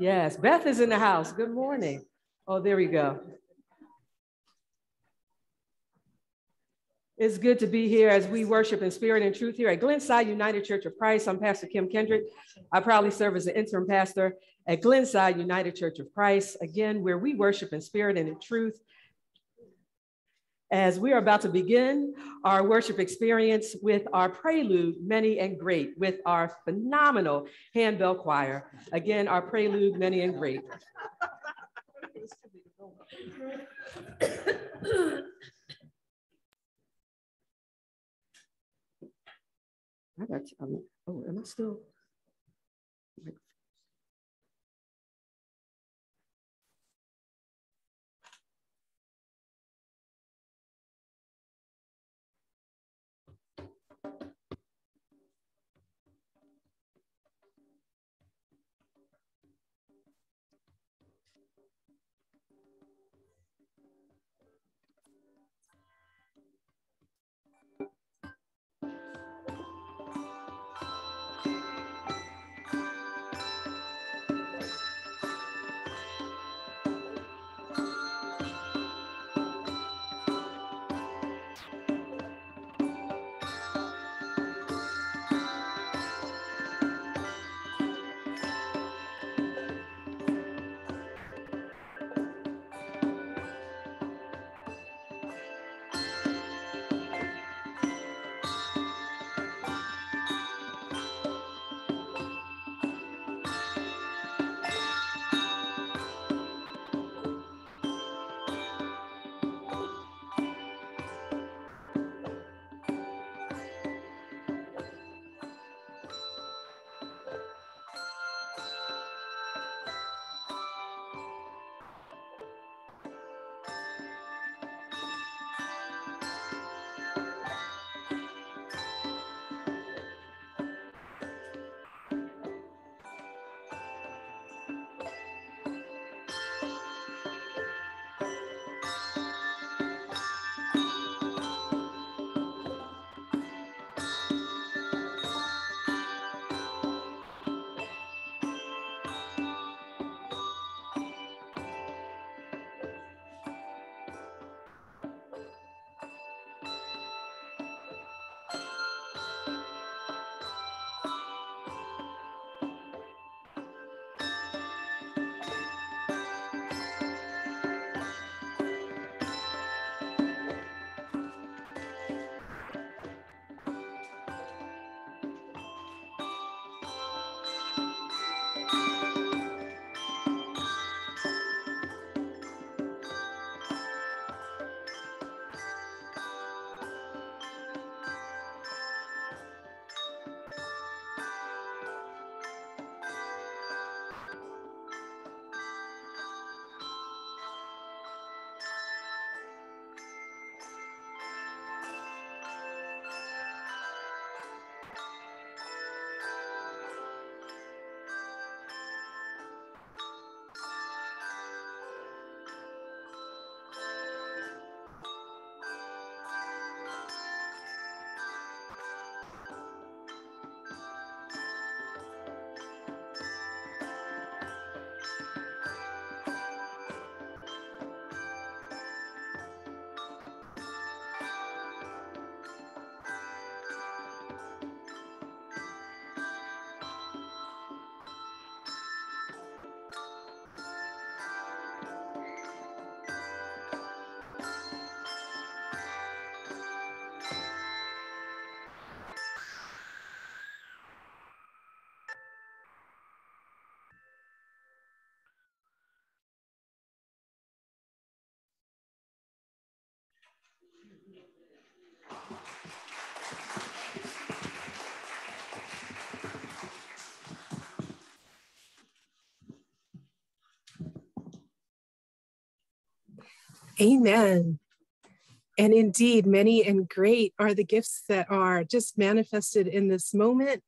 Yes, Beth is in the house. Good morning. Oh, there we go. It's good to be here as we worship in spirit and truth here at Glenside United Church of Christ. I'm Pastor Kim Kendrick. I proudly serve as an interim pastor at Glenside United Church of Christ, again, where we worship in spirit and in truth. As we are about to begin our worship experience with our prelude, Many and Great, with our phenomenal handbell choir. Again, our prelude, Many and Great. I got, um, oh, am I still? Amen. And indeed, many and great are the gifts that are just manifested in this moment,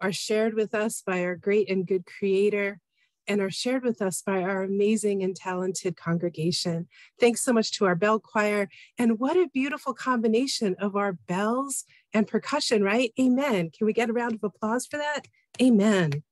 are shared with us by our great and good Creator, and are shared with us by our amazing and talented congregation. Thanks so much to our bell choir. And what a beautiful combination of our bells and percussion, right? Amen. Can we get a round of applause for that? Amen.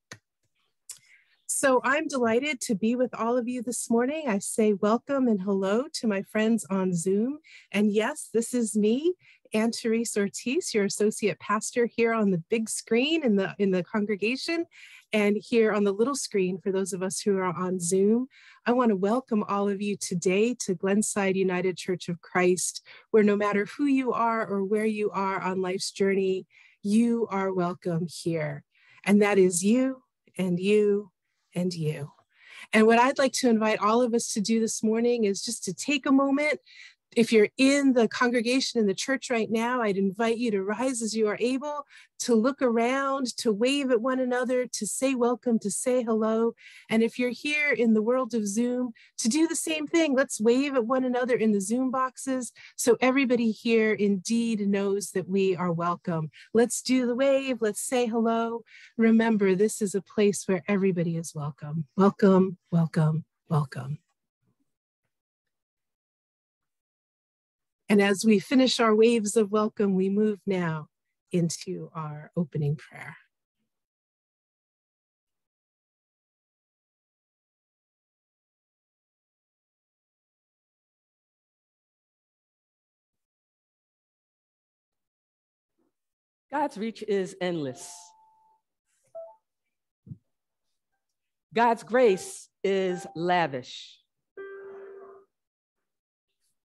So I'm delighted to be with all of you this morning. I say welcome and hello to my friends on Zoom. And yes, this is me, Anne Therese Ortiz, your associate pastor here on the big screen in the, in the congregation and here on the little screen for those of us who are on Zoom. I want to welcome all of you today to Glenside United Church of Christ, where no matter who you are or where you are on life's journey, you are welcome here. And that is you and you and you. And what I'd like to invite all of us to do this morning is just to take a moment if you're in the congregation in the church right now, I'd invite you to rise as you are able, to look around, to wave at one another, to say welcome, to say hello. And if you're here in the world of Zoom, to do the same thing. Let's wave at one another in the Zoom boxes so everybody here indeed knows that we are welcome. Let's do the wave, let's say hello. Remember, this is a place where everybody is welcome. Welcome, welcome, welcome. And as we finish our waves of welcome, we move now into our opening prayer. God's reach is endless. God's grace is lavish.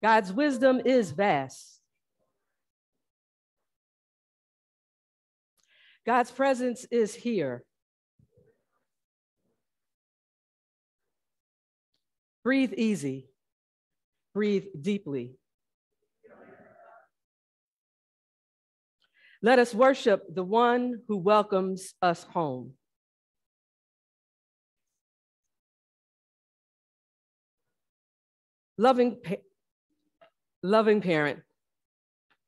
God's wisdom is vast. God's presence is here. Breathe easy, breathe deeply. Let us worship the one who welcomes us home. Loving loving parent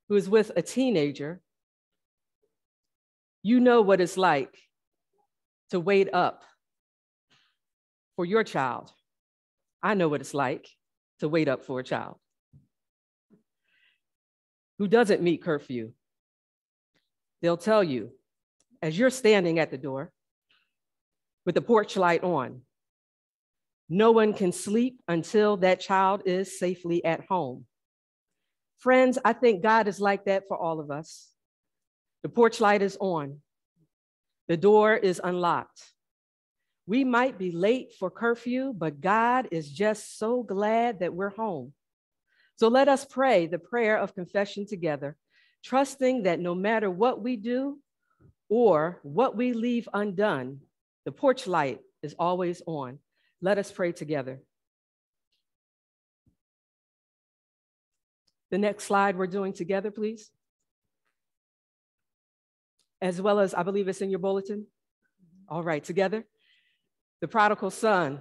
who is with a teenager, you know what it's like to wait up for your child. I know what it's like to wait up for a child who doesn't meet curfew. They'll tell you as you're standing at the door with the porch light on, no one can sleep until that child is safely at home. Friends, I think God is like that for all of us. The porch light is on, the door is unlocked. We might be late for curfew, but God is just so glad that we're home. So let us pray the prayer of confession together, trusting that no matter what we do or what we leave undone, the porch light is always on. Let us pray together. The next slide we're doing together, please. As well as, I believe it's in your bulletin. Mm-hmm. All right, together. The prodigal son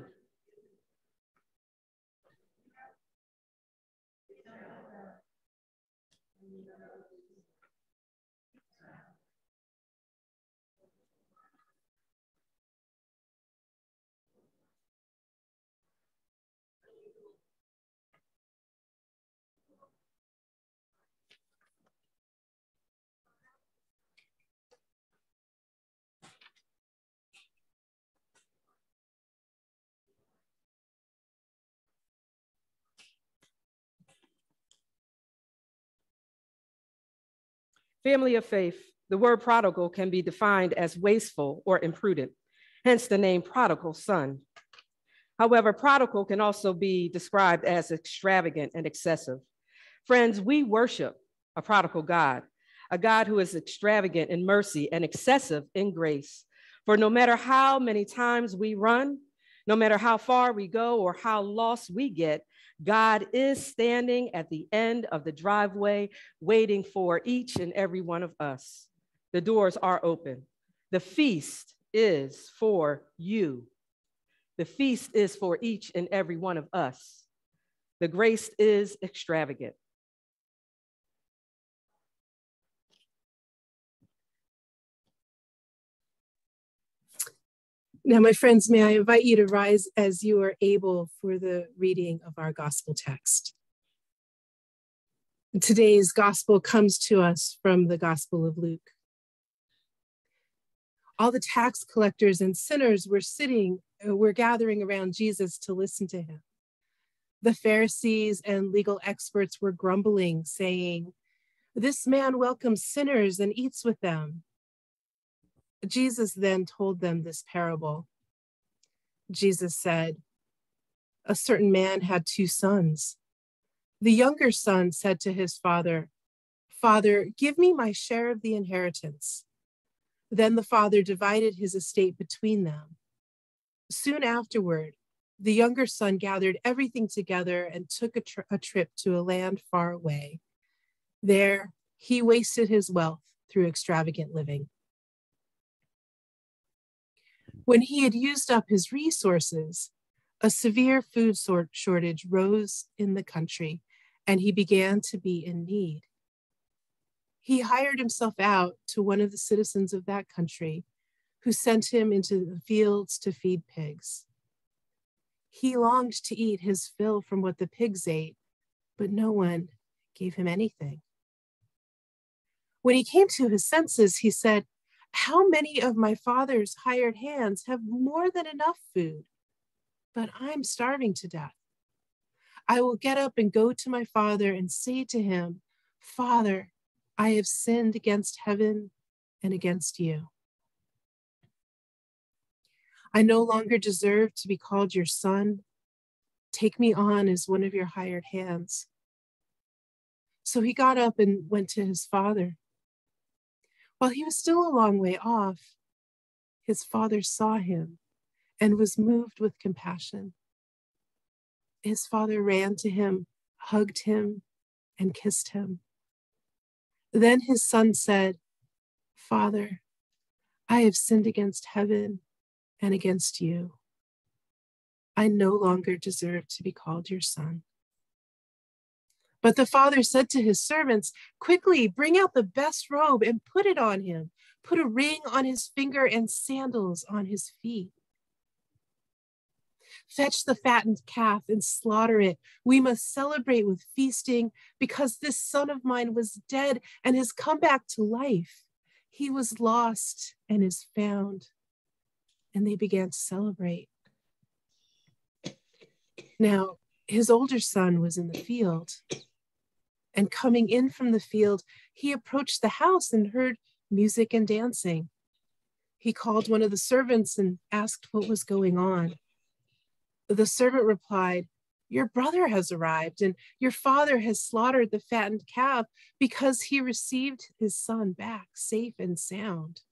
Family of faith, the word prodigal can be defined as wasteful or imprudent, hence the name prodigal son. However, prodigal can also be described as extravagant and excessive. Friends, we worship a prodigal God, a God who is extravagant in mercy and excessive in grace. For no matter how many times we run, no matter how far we go or how lost we get, God is standing at the end of the driveway, waiting for each and every one of us. The doors are open. The feast is for you. The feast is for each and every one of us. The grace is extravagant. Now, my friends, may I invite you to rise as you are able for the reading of our gospel text. Today's gospel comes to us from the Gospel of Luke. All the tax collectors and sinners were sitting uh, were gathering around Jesus to listen to him. The Pharisees and legal experts were grumbling, saying, This man welcomes sinners and eats with them. Jesus then told them this parable. Jesus said, A certain man had two sons. The younger son said to his father, Father, give me my share of the inheritance. Then the father divided his estate between them. Soon afterward, the younger son gathered everything together and took a, tri- a trip to a land far away. There, he wasted his wealth through extravagant living. When he had used up his resources, a severe food shortage rose in the country, and he began to be in need. He hired himself out to one of the citizens of that country, who sent him into the fields to feed pigs. He longed to eat his fill from what the pigs ate, but no one gave him anything. When he came to his senses, he said, how many of my father's hired hands have more than enough food? But I'm starving to death. I will get up and go to my father and say to him, Father, I have sinned against heaven and against you. I no longer deserve to be called your son. Take me on as one of your hired hands. So he got up and went to his father. While he was still a long way off, his father saw him and was moved with compassion. His father ran to him, hugged him, and kissed him. Then his son said, Father, I have sinned against heaven and against you. I no longer deserve to be called your son. But the father said to his servants, Quickly bring out the best robe and put it on him. Put a ring on his finger and sandals on his feet. Fetch the fattened calf and slaughter it. We must celebrate with feasting because this son of mine was dead and has come back to life. He was lost and is found. And they began to celebrate. Now, his older son was in the field and coming in from the field, he approached the house and heard music and dancing. He called one of the servants and asked what was going on. The servant replied, Your brother has arrived, and your father has slaughtered the fattened calf because he received his son back safe and sound.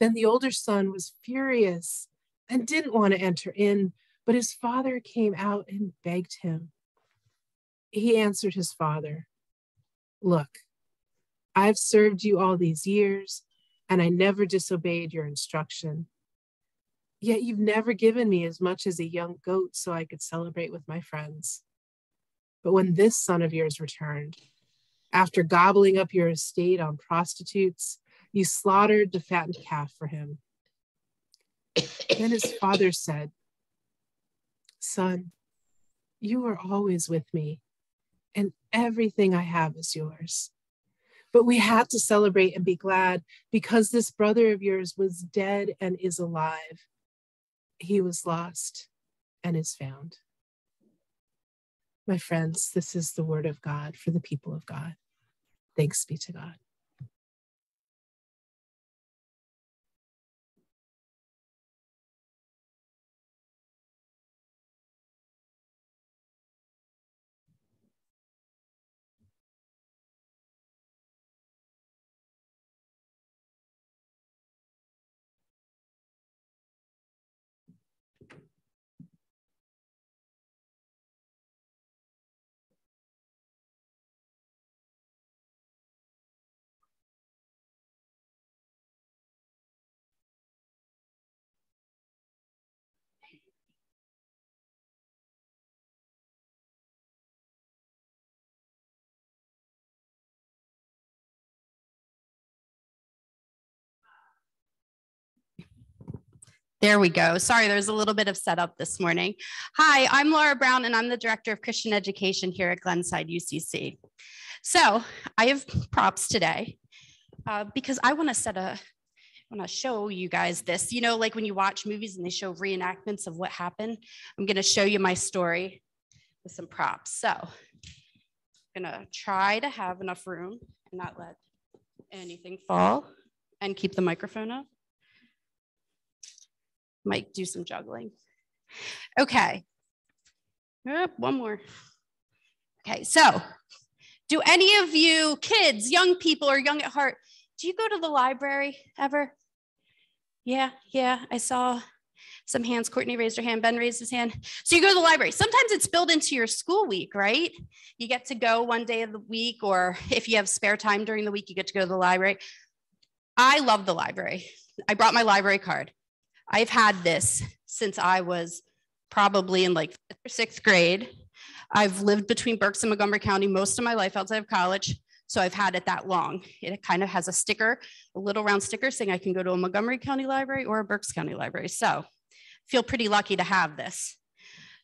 Then the older son was furious and didn't want to enter in, but his father came out and begged him he answered his father, Look, I've served you all these years, and I never disobeyed your instruction. Yet you've never given me as much as a young goat so I could celebrate with my friends. But when this son of yours returned, after gobbling up your estate on prostitutes, you slaughtered the fattened calf for him. Then his father said, Son, you are always with me and everything I have is yours. But we had to celebrate and be glad because this brother of yours was dead and is alive. He was lost and is found. My friends, this is the word of God for the people of God. Thanks be to God. There we go. Sorry, there's a little bit of setup this morning. Hi, I'm Laura Brown, and I'm the Director of Christian Education here at Glenside UCC. So I have props today uh, because I want to set a want to show you guys this. You know, like when you watch movies and they show reenactments of what happened, I'm going to show you my story with some props. So I'm going to try to have enough room and not let anything fall and keep the microphone up. Might do some juggling. Okay. Oh, one more. Okay, so do any of you kids, young people, or young at heart, do you go to the library ever? Yeah, yeah, I saw some hands. Courtney raised her hand, Ben raised his hand. So you go to the library. Sometimes it's built into your school week, right? You get to go one day of the week, or if you have spare time during the week, you get to go to the library. I love the library. I brought my library card. I've had this since I was probably in like fifth or sixth grade. I've lived between Berks and Montgomery County most of my life outside of college. So I've had it that long. It kind of has a sticker, a little round sticker saying I can go to a Montgomery County library or a Berks County library. So feel pretty lucky to have this.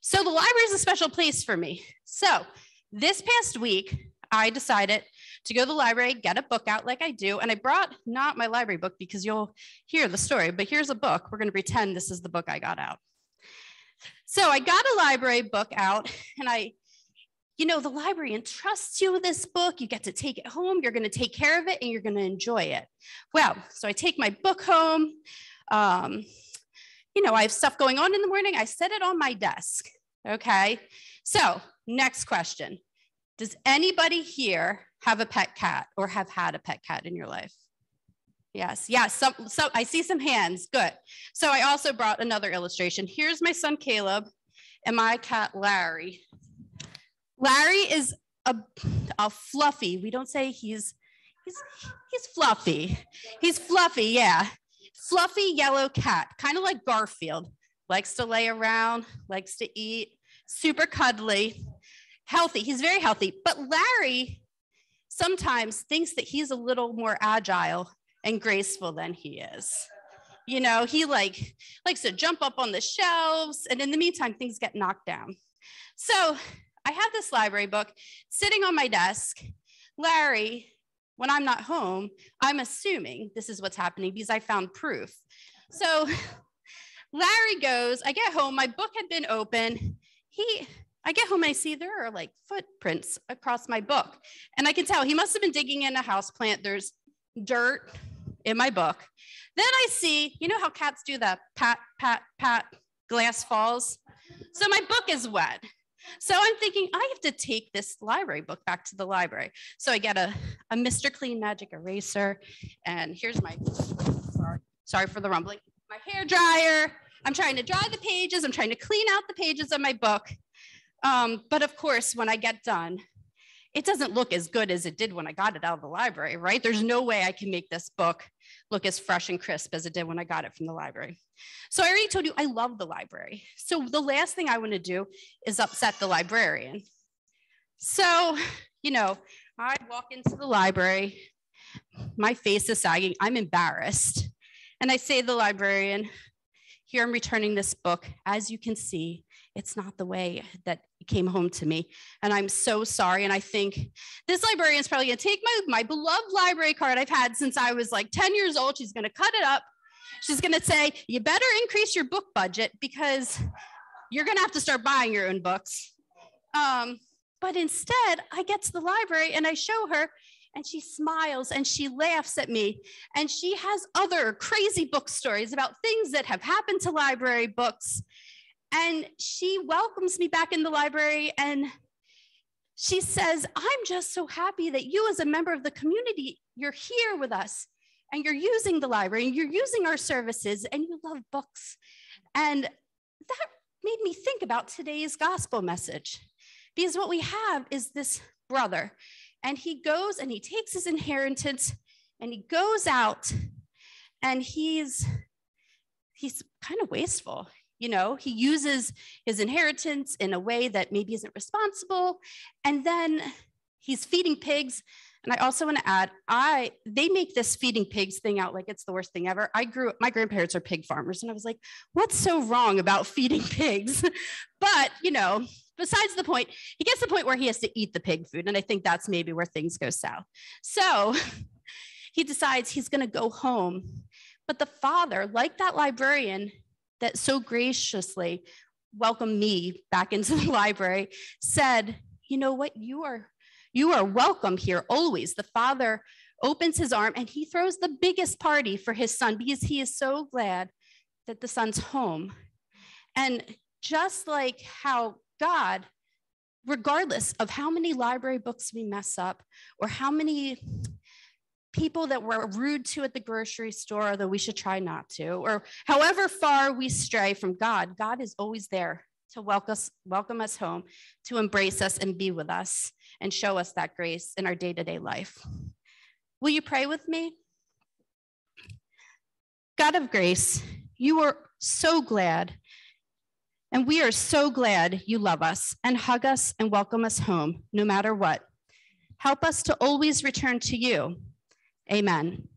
So the library is a special place for me. So this past week, I decided to go to the library, get a book out like I do. And I brought not my library book because you'll hear the story, but here's a book. We're going to pretend this is the book I got out. So I got a library book out and I, you know, the library entrusts you with this book. You get to take it home. You're going to take care of it and you're going to enjoy it. Well, so I take my book home. Um, you know, I have stuff going on in the morning. I set it on my desk. Okay. So, next question Does anybody here have a pet cat or have had a pet cat in your life? Yes, yes. So, so I see some hands. Good. So I also brought another illustration. Here's my son Caleb and my cat Larry. Larry is a, a fluffy. We don't say he's he's he's fluffy. He's fluffy, yeah. Fluffy yellow cat, kind of like Garfield. Likes to lay around, likes to eat, super cuddly, healthy. He's very healthy. But Larry sometimes thinks that he's a little more agile and graceful than he is. You know, he like likes to jump up on the shelves, and in the meantime, things get knocked down. So I have this library book sitting on my desk. Larry, when I'm not home, I'm assuming this is what's happening because I found proof. So Larry goes, I get home, my book had been open. He I get home and I see there are like footprints across my book. And I can tell he must have been digging in a house plant. There's dirt in my book. Then I see, you know how cats do that pat, pat, pat, glass falls? So my book is wet. So I'm thinking I have to take this library book back to the library. So I get a, a Mr. Clean Magic eraser, and here's my, sorry, sorry for the rumbling, my hair dryer. I'm trying to dry the pages. I'm trying to clean out the pages of my book. Um, but of course, when I get done, it doesn't look as good as it did when I got it out of the library, right? There's no way I can make this book look as fresh and crisp as it did when I got it from the library. So I already told you I love the library. So the last thing I want to do is upset the librarian. So, you know, I walk into the library, my face is sagging, I'm embarrassed. And I say to the librarian, here I'm returning this book. As you can see, it's not the way that it came home to me. And I'm so sorry. And I think this librarian is probably going to take my, my beloved library card I've had since I was like 10 years old. She's going to cut it up. She's going to say, you better increase your book budget because you're going to have to start buying your own books. Um, but instead, I get to the library and I show her, and she smiles and she laughs at me. And she has other crazy book stories about things that have happened to library books and she welcomes me back in the library and she says, I'm just so happy that you, as a member of the community, you're here with us and you're using the library and you're using our services and you love books. And that made me think about today's gospel message because what we have is this brother and he goes and he takes his inheritance and he goes out and he's he's kind of wasteful you know? He uses his inheritance in a way that maybe isn't responsible. And then he's feeding pigs and i also want to add i they make this feeding pigs thing out like it's the worst thing ever i grew up my grandparents are pig farmers and i was like what's so wrong about feeding pigs but you know besides the point he gets the point where he has to eat the pig food and i think that's maybe where things go south so he decides he's going to go home But the father, like that librarian that so graciously welcomed me back into the library, said, You know what? You are. You are welcome here always. The father opens his arm and he throws the biggest party for his son because he is so glad that the son's home. And just like how God, regardless of how many library books we mess up or how many people that we're rude to at the grocery store, although we should try not to, or however far we stray from God, God is always there to welcome us, welcome us home, to embrace us and be with us and show us that grace in our day to day life. Will you pray with me? God of grace, you are so glad, and we are so glad you love us and hug us and welcome us home, no matter what. Help us to always return to you Amen.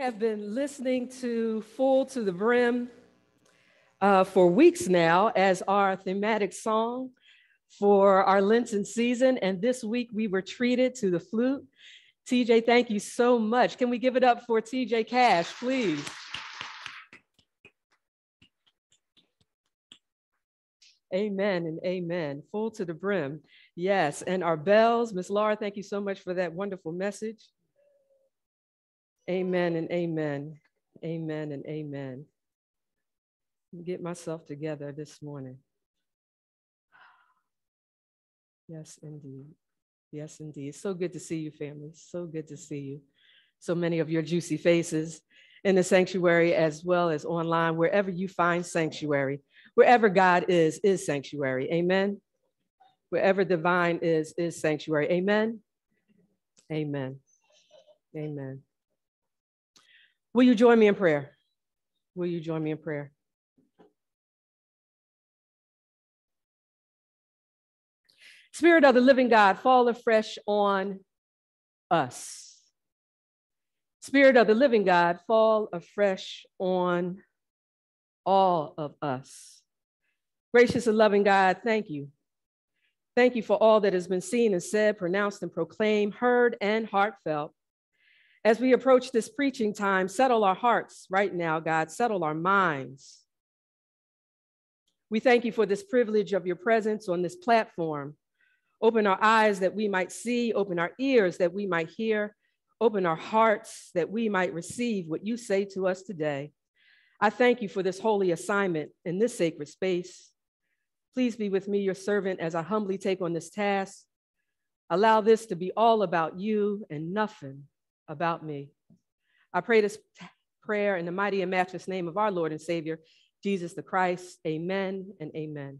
Have been listening to Full to the Brim uh, for weeks now as our thematic song for our Lenten season. And this week we were treated to the flute. TJ, thank you so much. Can we give it up for TJ Cash, please? Amen and amen. Full to the brim. Yes. And our bells, Miss Laura, thank you so much for that wonderful message. Amen and amen. Amen and amen. Get myself together this morning. Yes, indeed. Yes, indeed. So good to see you, family. So good to see you. So many of your juicy faces in the sanctuary as well as online, wherever you find sanctuary. Wherever God is, is sanctuary. Amen. Wherever divine is, is sanctuary. Amen. Amen. Amen. Will you join me in prayer? Will you join me in prayer? Spirit of the living God, fall afresh on us. Spirit of the living God, fall afresh on all of us. Gracious and loving God, thank you. Thank you for all that has been seen and said, pronounced and proclaimed, heard and heartfelt. As we approach this preaching time, settle our hearts right now, God, settle our minds. We thank you for this privilege of your presence on this platform. Open our eyes that we might see, open our ears that we might hear, open our hearts that we might receive what you say to us today. I thank you for this holy assignment in this sacred space. Please be with me, your servant, as I humbly take on this task. Allow this to be all about you and nothing about me. I pray this prayer in the mighty and matchless name of our Lord and Savior, Jesus the Christ. Amen and amen.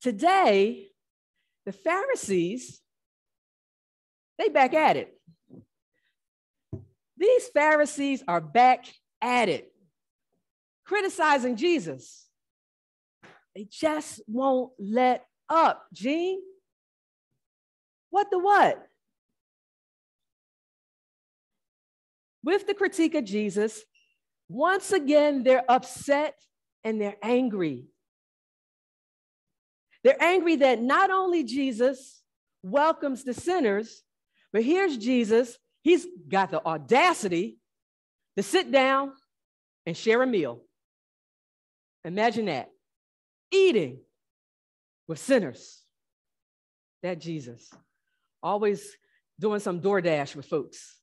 Today, the Pharisees, they back at it. These Pharisees are back at it, criticizing Jesus. They just won't let up. Gene, what the what? With the critique of Jesus, once again, they're upset and they're angry. They're angry that not only Jesus welcomes the sinners, but here's Jesus. He's got the audacity to sit down and share a meal. Imagine that eating with sinners. That Jesus, always doing some DoorDash with folks.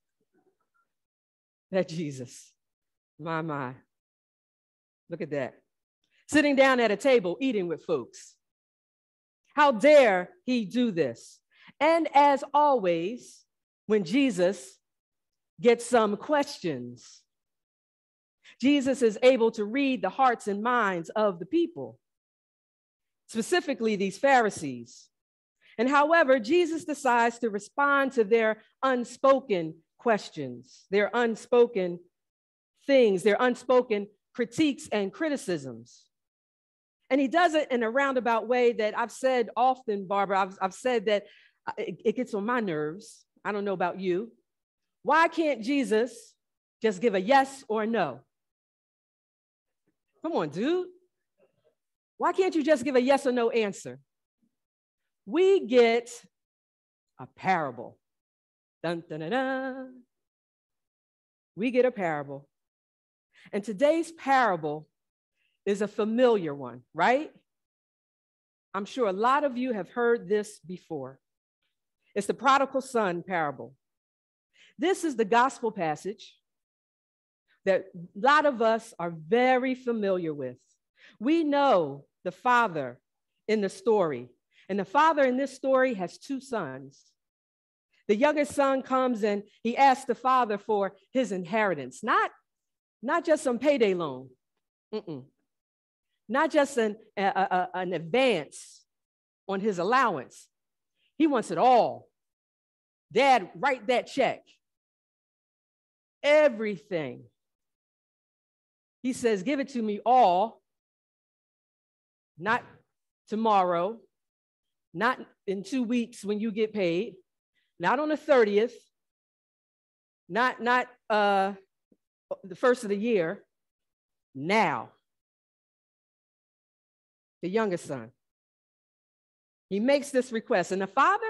That Jesus, my, my. Look at that. Sitting down at a table, eating with folks. How dare he do this? And as always, when Jesus gets some questions, Jesus is able to read the hearts and minds of the people, specifically these Pharisees. And however, Jesus decides to respond to their unspoken questions, their unspoken things, their unspoken critiques and criticisms. And he does it in a roundabout way that I've said often, Barbara. I've, I've said that uh, it, it gets on my nerves. I don't know about you. Why can't Jesus just give a yes or a no? Come on, dude. Why can't you just give a yes or no answer? We get a parable. Dun, dun, dun, dun. We get a parable. And today's parable is a familiar one, right? I'm sure a lot of you have heard this before. It's the prodigal son parable. This is the gospel passage that a lot of us are very familiar with. We know the father in the story, and the father in this story has two sons. The youngest son comes and he asks the father for his inheritance, not, not just some payday loan. Mm-mm not just an, a, a, an advance on his allowance. He wants it all. Dad, write that check. Everything. He says, Give it to me all, not tomorrow, not in two weeks when you get paid, not on the 30th, not, not uh, the first of the year, now the youngest son. He makes this request, and the father,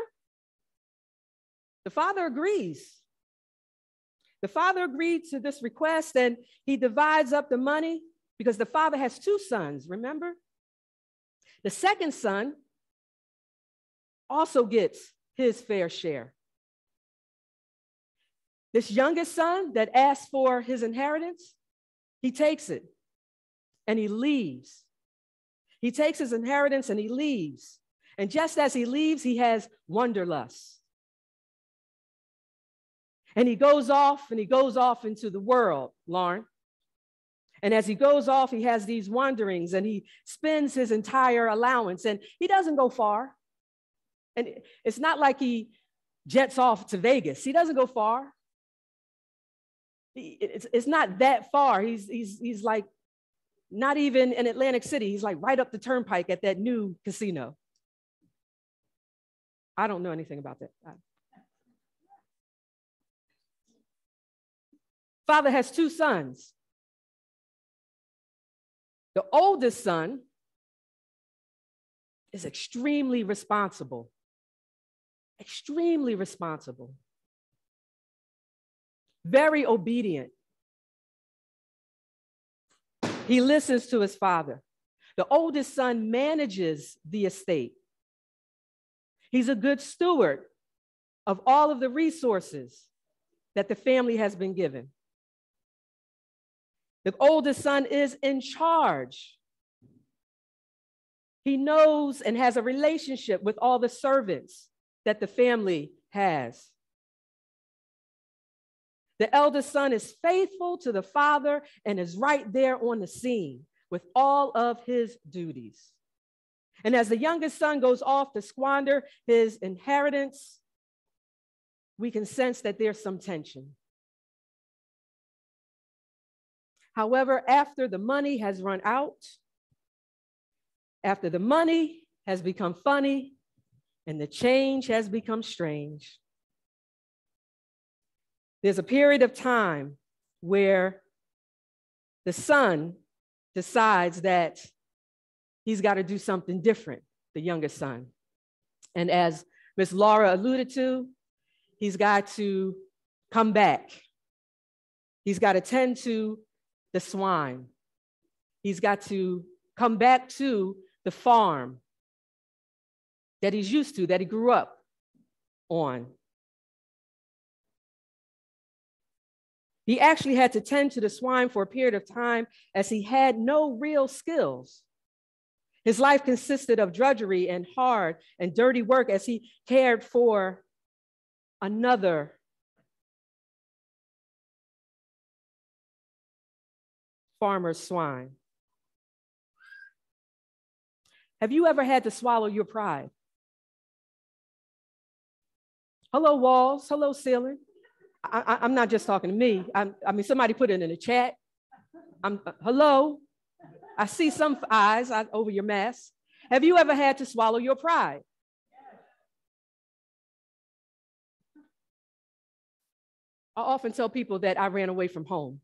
the father agrees. The father agreed to this request, and he divides up the money because the father has two sons, remember? The second son also gets his fair share. This youngest son that asked for his inheritance, he takes it and he leaves. He takes his inheritance and he leaves. And just as he leaves, he has wanderlust. And he goes off and he goes off into the world, Lauren. And as he goes off, he has these wanderings and he spends his entire allowance and he doesn't go far. And it's not like he jets off to Vegas, he doesn't go far. It's, it's not that far. He's, he's, he's like not even in Atlantic City. He's like right up the turnpike at that new casino. I don't know anything about that. Father has two sons. The oldest son is extremely responsible, extremely responsible, very obedient. He listens to his father. The oldest son manages the estate. He's a good steward of all of the resources that the family has been given. The oldest son is in charge. He knows and has a relationship with all the servants that the family has. The eldest son is faithful to the father and is right there on the scene with all of his duties. And as the youngest son goes off to squander his inheritance, we can sense that there's some tension. However, after the money has run out, after the money has become funny and the change has become strange, there's a period of time where the son decides that he's got to do something different, the youngest son. And as Miss Laura alluded to, he's got to come back. He's got to tend to the swine. He's got to come back to the farm that he's used to, that he grew up on. He actually had to tend to the swine for a period of time as he had no real skills. His life consisted of drudgery and hard and dirty work as he cared for another farmer's swine. Have you ever had to swallow your pride? Hello, walls. Hello, ceiling. I, am not just talking to me. I'm, i mean, somebody put it in the chat. I'm, uh, hello. I see some eyes over your mask. Have you ever had to swallow your pride? I often tell people that I ran away from home.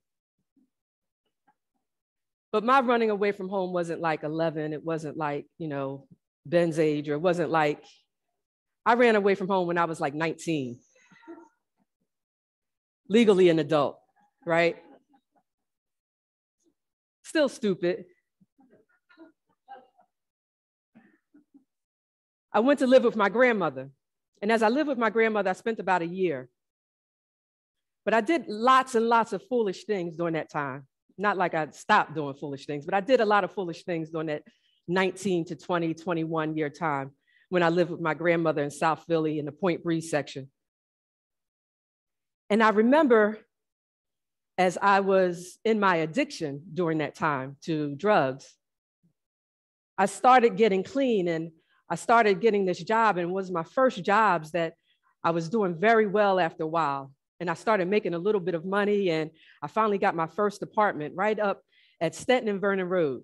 But my running away from home wasn't like 11. It wasn't like, you know, Ben's age, or it wasn't like, I ran away from home when I was like 19, legally an adult, right? Still stupid. I went to live with my grandmother. And as I lived with my grandmother, I spent about a year. But I did lots and lots of foolish things during that time not like I stopped doing foolish things, but I did a lot of foolish things during that 19 to 20, 21 year time when I lived with my grandmother in South Philly in the Point Breeze section. And I remember as I was in my addiction during that time to drugs, I started getting clean and I started getting this job, and it was my first jobs that I was doing very well after a while and I started making a little bit of money and I finally got my first apartment right up at Stenton and Vernon Road.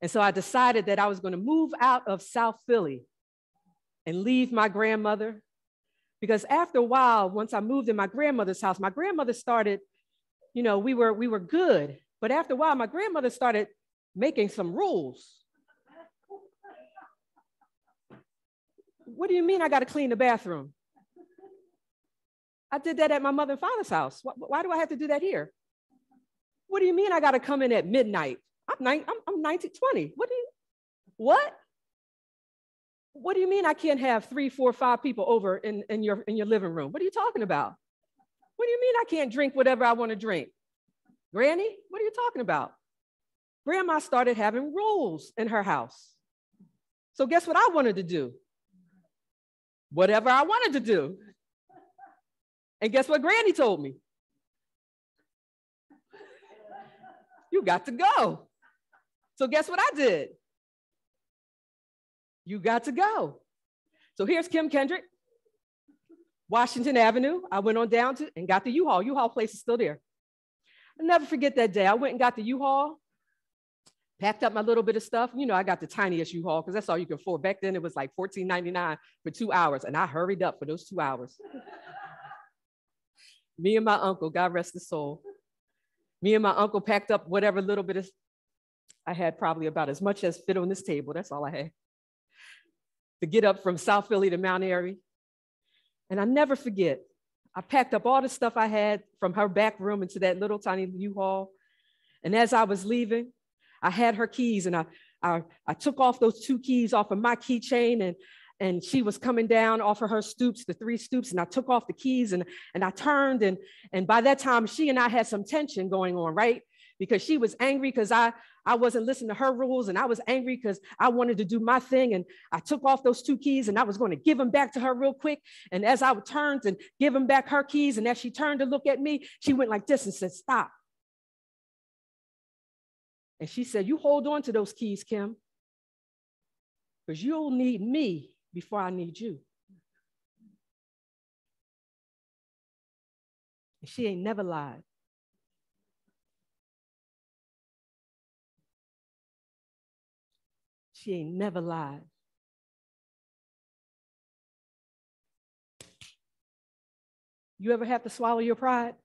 And so I decided that I was going to move out of South Philly and leave my grandmother. Because after a while, once I moved in my grandmother's house, my grandmother started, you know, we were, we were good. But after a while, my grandmother started making some rules. What do you mean I got to clean the bathroom? I did that at my mother and father's house. Why, why do I have to do that here? What do you mean I got to come in at midnight? I'm, nine, I'm, I'm 19, 20. What do you, what? What do you mean I can't have three, four, five people over in, in, your, in your living room? What are you talking about? What do you mean I can't drink whatever I want to drink? Granny, what are you talking about? Grandma started having rules in her house. So guess what I wanted to do? Whatever I wanted to do. And guess what Granny told me? You got to go. So guess what I did? You got to go. So here's Kim Kendrick, Washington Avenue. I went on down to and got the U-Haul. U-Haul place is still there. I'll never forget that day. I went and got the U-Haul, packed up my little bit of stuff. You know, I got the tiniest U-Haul because that's all you can afford. Back then it was like $14.99 for two hours, and I hurried up for those two hours. Me and my uncle, God rest his soul. Me and my uncle packed up whatever little bit of I had probably about as much as fit on this table. That's all I had. To get up from South Philly to Mount Airy. And I never forget, I packed up all the stuff I had from her back room into that little tiny U-Haul. And as I was leaving, I had her keys and I, I, I took off those two keys off of my keychain and and she was coming down off of her stoops, the three stoops, and I took off the keys and, and I turned and, and by that time she and I had some tension going on, right? Because she was angry because I, I wasn't listening to her rules and I was angry because I wanted to do my thing and I took off those two keys and I was going to give them back to her real quick. And as I turned and give them back her keys and as she turned to look at me, she went like this and said, stop. And she said, you hold on to those keys, Kim, because you'll need me before I need you. She ain't never lied. She ain't never lied. You ever have to swallow your pride?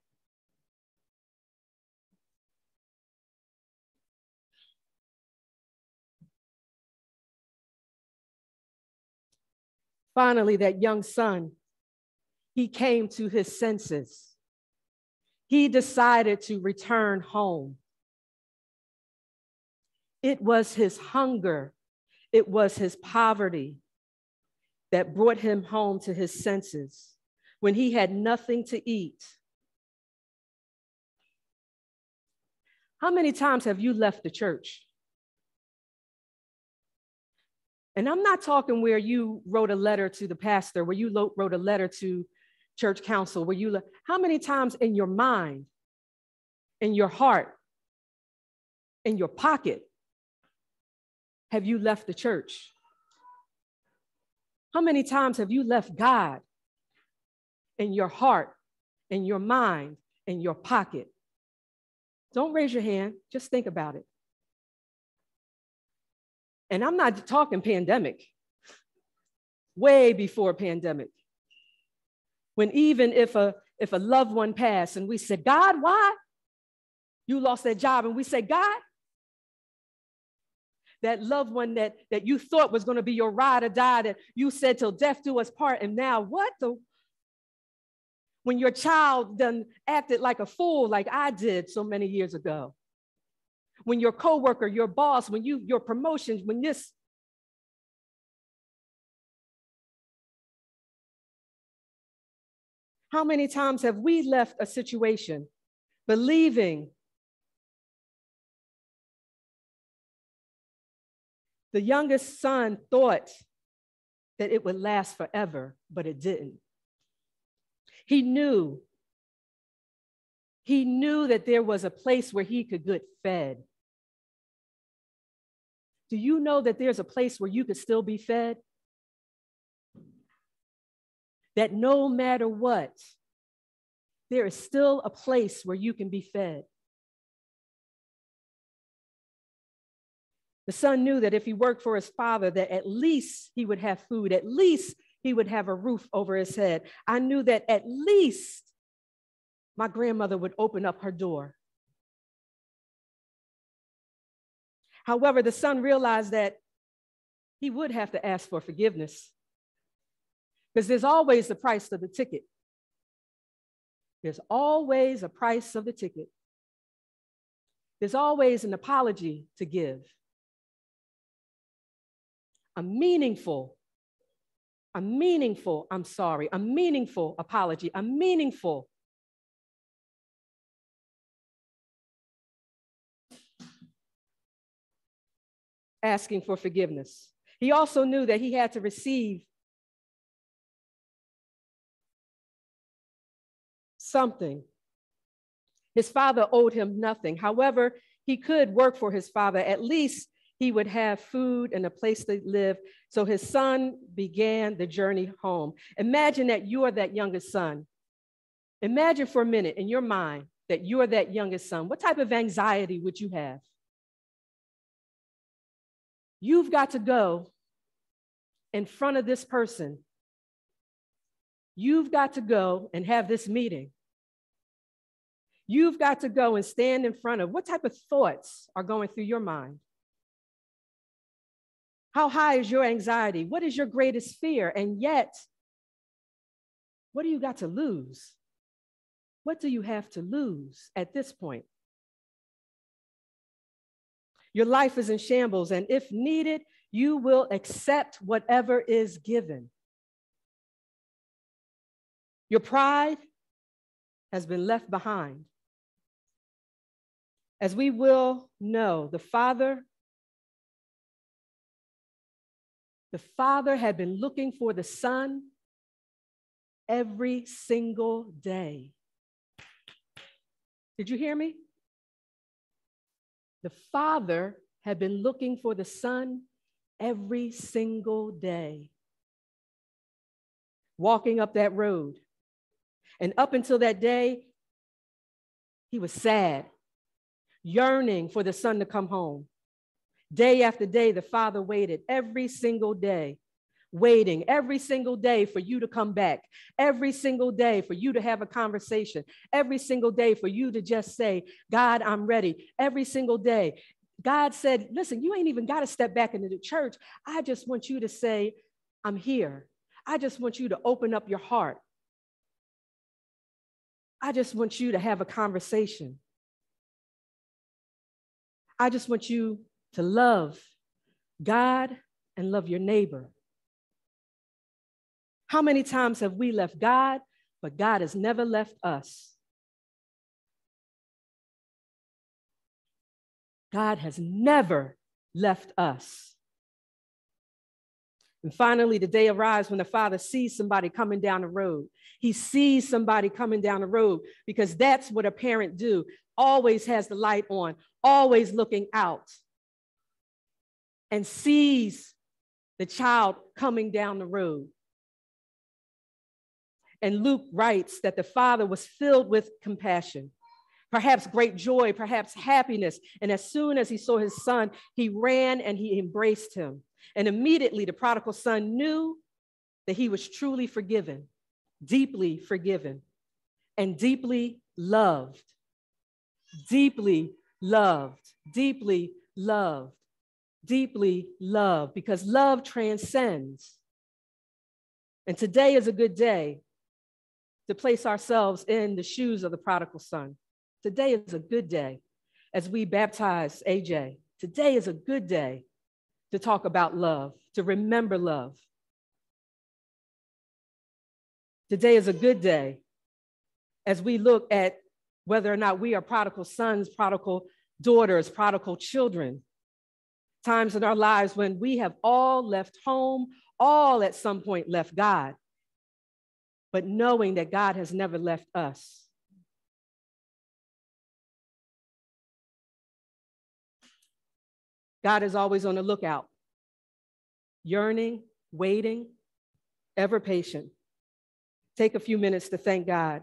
Finally, that young son, he came to his senses. He decided to return home. It was his hunger, it was his poverty that brought him home to his senses when he had nothing to eat. How many times have you left the church? And I'm not talking where you wrote a letter to the pastor, where you wrote a letter to church council, where you, how many times in your mind, in your heart, in your pocket, have you left the church? How many times have you left God in your heart, in your mind, in your pocket? Don't raise your hand, just think about it. And I'm not talking pandemic, way before pandemic. When even if a if a loved one passed and we said, God, why? You lost that job, and we said, God, that loved one that, that you thought was going to be your ride or die, that you said till death do us part, and now what the when your child done acted like a fool like I did so many years ago. When your coworker, your boss, when you your promotions, when this How many times have we left a situation believing the youngest son thought that it would last forever, but it didn't. He knew he knew that there was a place where he could get fed. Do you know that there's a place where you could still be fed? That no matter what, there is still a place where you can be fed. The son knew that if he worked for his father, that at least he would have food, at least he would have a roof over his head. I knew that at least my grandmother would open up her door. However, the son realized that he would have to ask for forgiveness because there's always the price of the ticket. There's always a price of the ticket. There's always an apology to give. A meaningful, a meaningful, I'm sorry, a meaningful apology, a meaningful asking for forgiveness. He also knew that he had to receive something. His father owed him nothing. However, he could work for his father. At least he would have food and a place to live. So his son began the journey home. Imagine that you are that youngest son. Imagine for a minute in your mind that you are that youngest son. What type of anxiety would you have? You've got to go in front of this person. You've got to go and have this meeting. You've got to go and stand in front of what type of thoughts are going through your mind? How high is your anxiety? What is your greatest fear? And yet, what do you got to lose? What do you have to lose at this point? Your life is in shambles, and if needed, you will accept whatever is given. Your pride has been left behind. As we will know, the Father the Father had been looking for the Son every single day. Did you hear me? The Father had been looking for the Son every single day, walking up that road. And up until that day, he was sad, yearning for the Son to come home. Day after day, the Father waited every single day waiting every single day for you to come back, every single day for you to have a conversation, every single day for you to just say, God, I'm ready, every single day. God said, Listen, you ain't even got to step back into the church. I just want you to say, I'm here. I just want you to open up your heart. I just want you to have a conversation. I just want you to love God and love your neighbor. How many times have we left God, but God has never left us? God has never left us. And finally, the day arrives when the father sees somebody coming down the road. He sees somebody coming down the road because that's what a parent do. Always has the light on, always looking out, and sees the child coming down the road. And Luke writes that the father was filled with compassion, perhaps great joy, perhaps happiness. And as soon as he saw his son, he ran and he embraced him. And immediately the prodigal son knew that he was truly forgiven, deeply forgiven, and deeply loved. Deeply loved, deeply loved, deeply love because love transcends. And today is a good day to place ourselves in the shoes of the prodigal son. Today is a good day as we baptize AJ. Today is a good day to talk about love, to remember love. Today is a good day as we look at whether or not we are prodigal sons, prodigal daughters, prodigal children. Times in our lives when we have all left home, all at some point left God but knowing that God has never left us. God is always on the lookout, yearning, waiting, ever patient. Take a few minutes to thank God.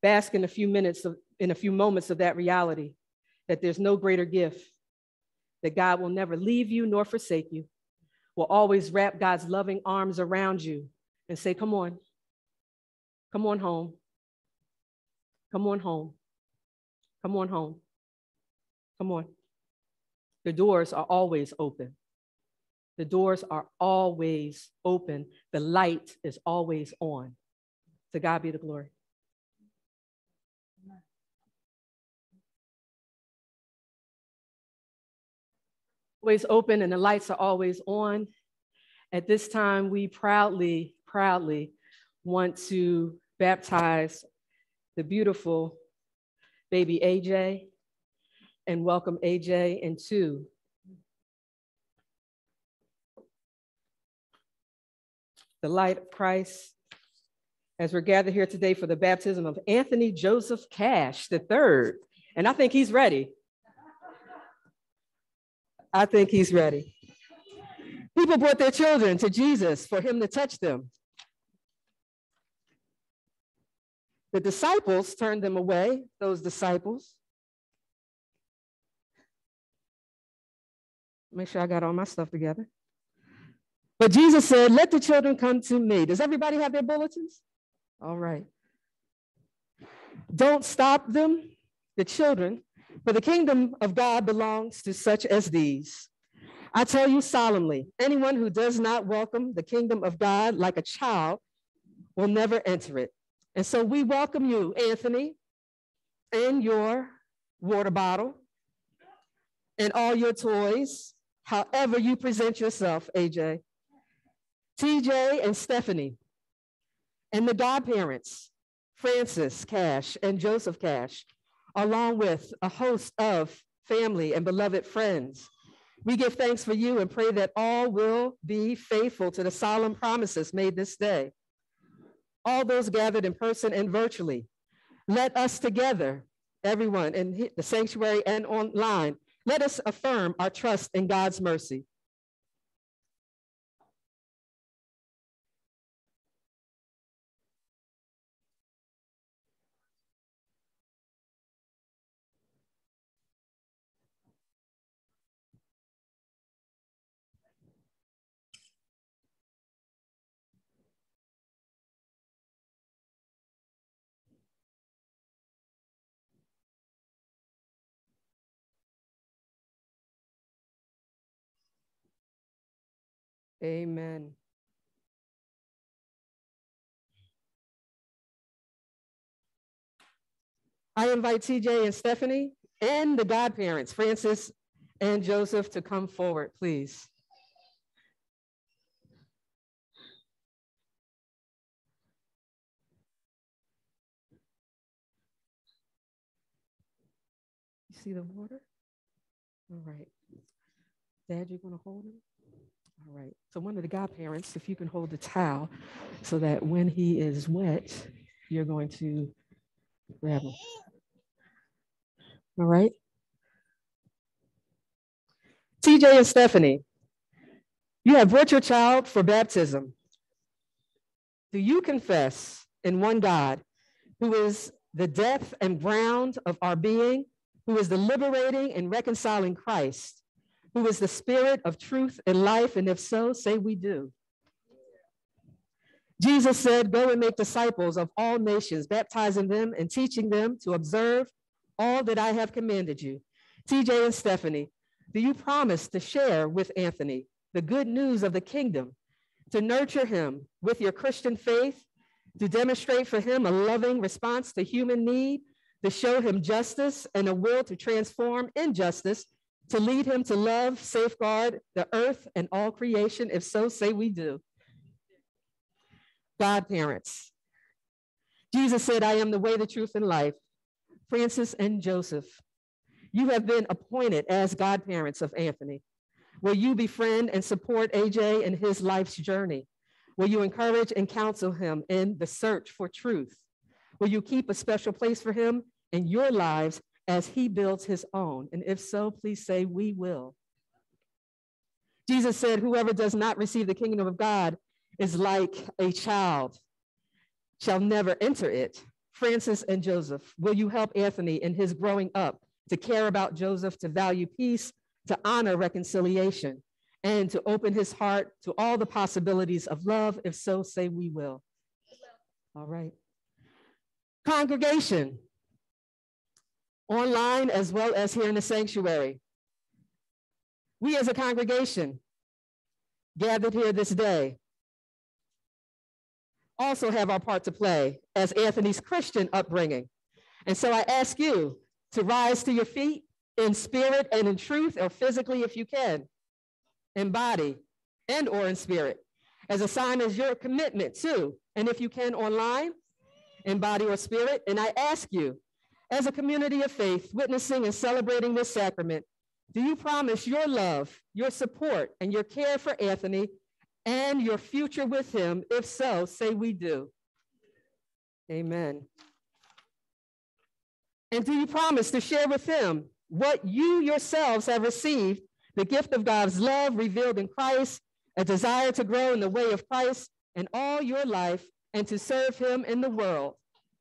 Bask in a few minutes of, in a few moments of that reality that there's no greater gift, that God will never leave you nor forsake you, will always wrap God's loving arms around you and say, Come on, Come on home. Come on home. Come on home. Come on. The doors are always open. The doors are always open. The light is always on. To God be the glory. Always open and the lights are always on. At this time, we proudly, proudly want to baptize the beautiful baby AJ and welcome AJ into the light of Christ, as we're gathered here today for the baptism of Anthony Joseph Cash III. And I think he's ready. I think he's ready. People brought their children to Jesus for him to touch them. The disciples turned them away, those disciples. Make sure I got all my stuff together. But Jesus said, Let the children come to me. Does everybody have their bulletins? All right. Don't stop them, the children, for the kingdom of God belongs to such as these. I tell you solemnly, anyone who does not welcome the kingdom of God like a child will never enter it. And so we welcome you, Anthony, and your water bottle and all your toys, however you present yourself, AJ. TJ and Stephanie, and the godparents, Francis Cash and Joseph Cash, along with a host of family and beloved friends. We give thanks for you and pray that all will be faithful to the solemn promises made this day. All those gathered in person and virtually, let us together, everyone in the sanctuary and online, let us affirm our trust in God's mercy. Amen. I invite TJ and Stephanie and the godparents, Francis and Joseph, to come forward, please. You see the water? All right. Dad, you're going to hold him? All right. So one of the godparents, if you can hold the towel so that when he is wet, you're going to grab him. All right. TJ and Stephanie, you have brought your child for baptism. Do you confess in one God who is the depth and ground of our being, who is the liberating and reconciling Christ, who is the spirit of truth and life? And if so, say we do. Jesus said, Go and make disciples of all nations, baptizing them and teaching them to observe all that I have commanded you. TJ and Stephanie, do you promise to share with Anthony the good news of the kingdom, to nurture him with your Christian faith, to demonstrate for him a loving response to human need, to show him justice and a will to transform injustice to lead him to love, safeguard the earth and all creation? If so, say we do. Godparents. Jesus said, I am the way, the truth, and life. Francis and Joseph, you have been appointed as godparents of Anthony. Will you befriend and support AJ in his life's journey? Will you encourage and counsel him in the search for truth? Will you keep a special place for him in your lives as he builds his own? And if so, please say, We will. Jesus said, Whoever does not receive the kingdom of God is like a child, shall never enter it. Francis and Joseph, will you help Anthony in his growing up to care about Joseph, to value peace, to honor reconciliation, and to open his heart to all the possibilities of love? If so, say we will. All right. Congregation, online as well as here in the sanctuary. We as a congregation gathered here this day also have our part to play as Anthony's Christian upbringing. And so I ask you to rise to your feet in spirit and in truth, or physically if you can, in body and or in spirit, as a sign of your commitment to, and if you can online, in body or spirit. And I ask you as a community of faith, witnessing and celebrating this sacrament, do you promise your love, your support, and your care for Anthony and your future with him? If so, say we do. Amen. And do you promise to share with him what you yourselves have received, the gift of God's love revealed in Christ, a desire to grow in the way of Christ in all your life and to serve him in the world?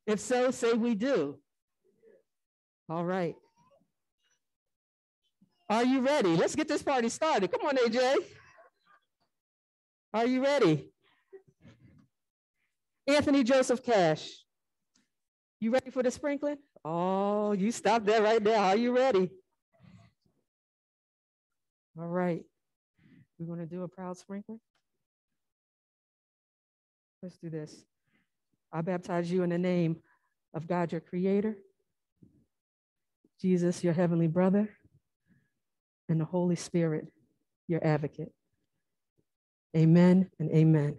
If so, say we do. All right. Are you ready? Let's get this party started. Come on, AJ. Are you ready? Anthony Joseph Cash. You ready for the sprinkling? Oh, you stop there right there. Are you ready? All right. We're going to do a proud sprinkler. Let's do this. I baptize you in the name of God, your creator, Jesus, your heavenly brother, and the Holy Spirit, your advocate. Amen and amen.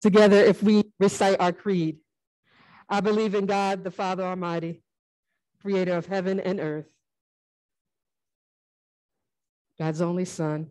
Together, if we recite our creed, I believe in God, the Father Almighty, creator of heaven and earth, God's only Son